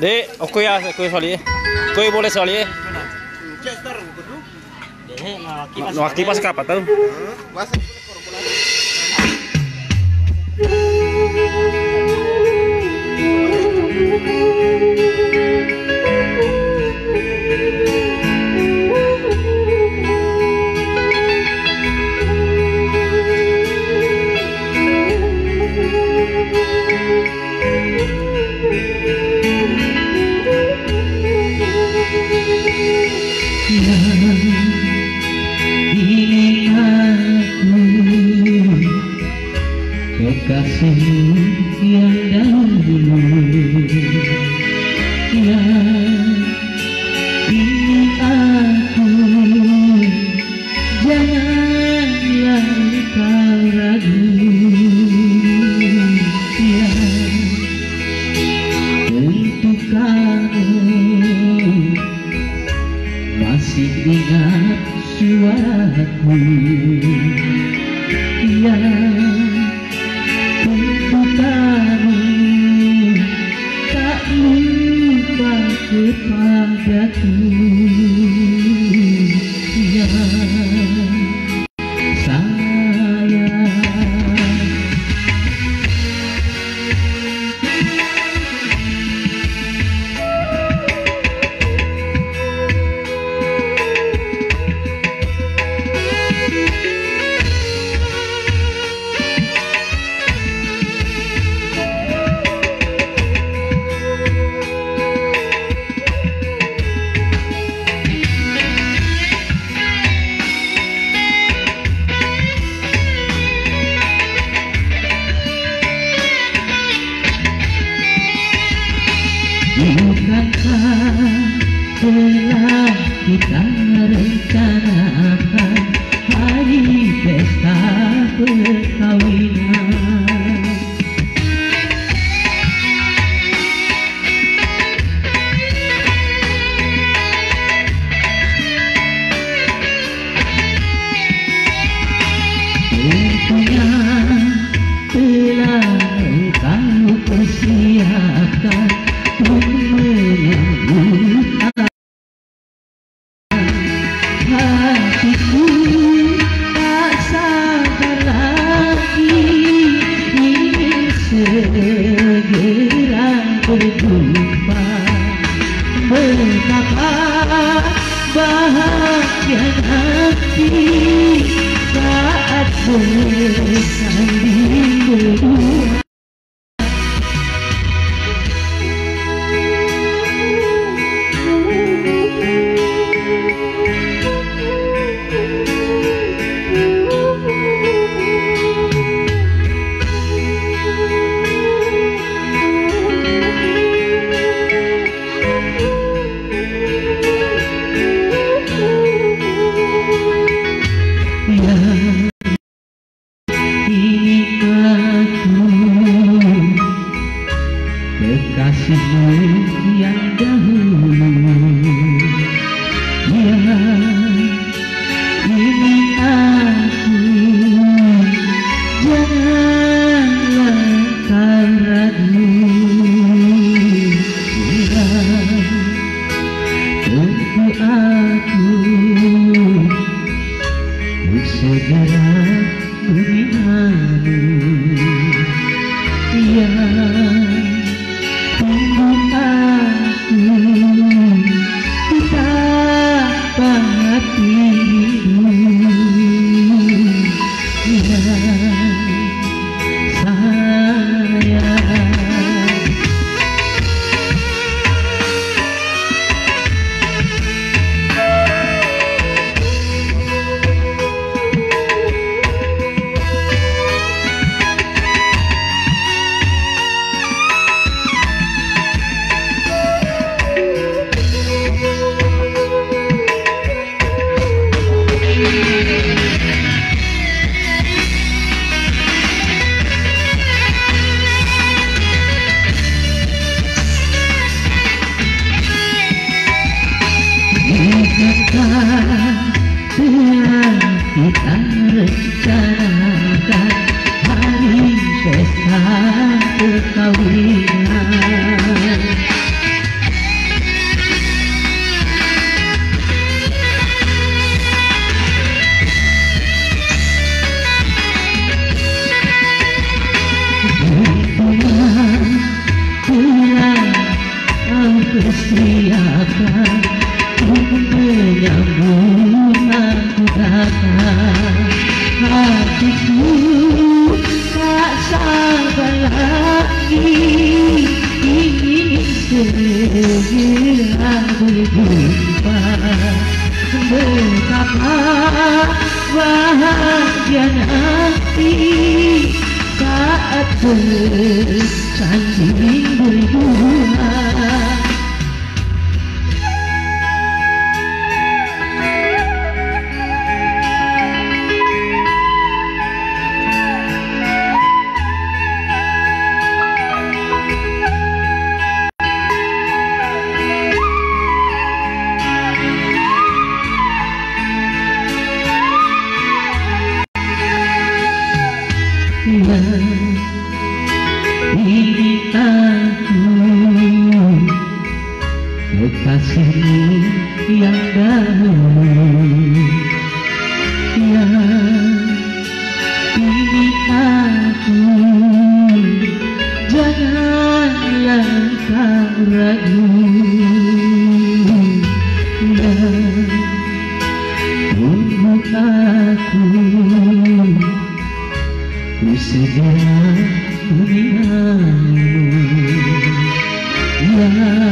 Dek, aku ya, aku soli. Kau boleh soli. Cek tar kudu. Deh, ngaki pas. Waktu pas kapan tahu? Bahasa Kekasihmu yang dahulu Ya Ini aku Janganlah kau ragu Ya Untuk kamu masih ingat suaraku. Yang Bukankah telah kita rencanakan hari pesta perkawinan hati saat bersanding Betapa bahagia nanti Saat bersanding berdua Hãy subscribe cho